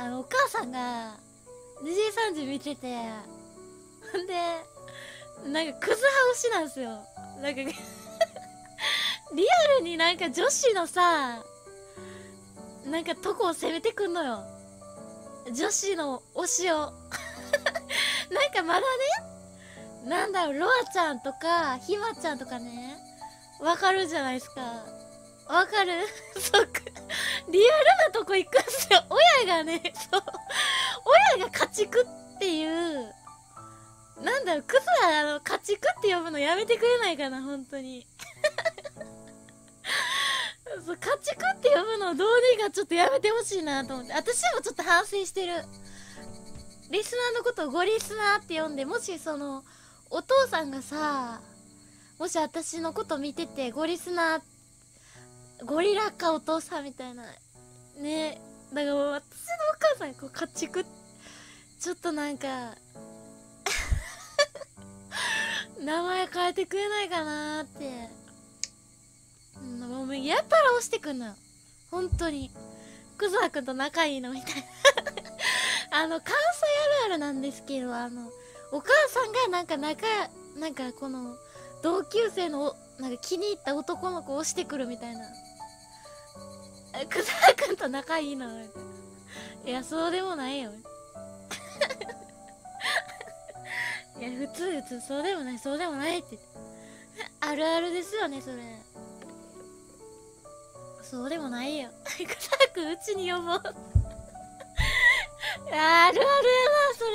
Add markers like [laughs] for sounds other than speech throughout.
あのお母さんが2時3時見ててほんでなんかクズハウしなんですよ。なんか [laughs] リアルになんか女子のさなんかとこを攻めてくんのよ。女子の推しを。[laughs] なんかまだねなんだろうロアちゃんとかひまちゃんとかねわかるじゃないですか。わかる？[laughs] そうか。リアルなとこ行くんがねそう。親が家畜っていうなんだろうクズはあの家畜って呼ぶのやめてくれないかな本当に。[laughs] そう家畜って呼ぶのどうにかちょっとやめてほしいなと思って。私もちょっと反省してる。リスナーのことをゴリスナーって呼んでもしそのお父さんがさもし私のこと見ててゴリスナーゴリラかお父さんみたいなねだから私のお母さんこう家畜ちょっとなんか [laughs] 名前変えてくれないかなーって。もうやったら押してくんのよ。本当に。クザーくんと仲いいのみたいな。[laughs] あの関西あるあるなんですけどあのお母さんがなんか仲なんかこの同級生のなんか気に入った男の子を押してくるみたいな。えクザーくんと仲いいの。みたいな。いやそうでもないよ。[laughs] いや普通普通そうでもないそうでもないって。あるあるですよねそれ。そうでもないよ。クザーくんうちに呼ぼう。あるあるやなそれ。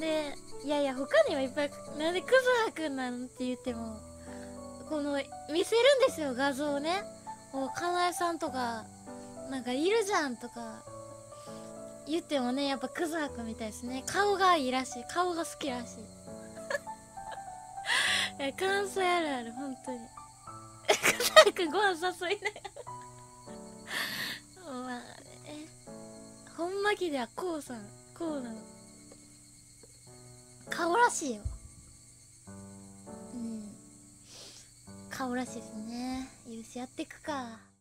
でいやいや他にはいっぱいなんでクザーくんなのって言ってもこの見せるんですよ画像をねおかなえさんとかなんかいるじゃんとか言ってもねやっぱクザーくんみたいですね。顔がいいらしい。顔が好きらしい。[laughs] いや関西あるある本当に。クザーくんご飯誘いなよまあね。ほんまきではこうさんこうなの。顔らしいよ顔らしいですね。許しやってくか。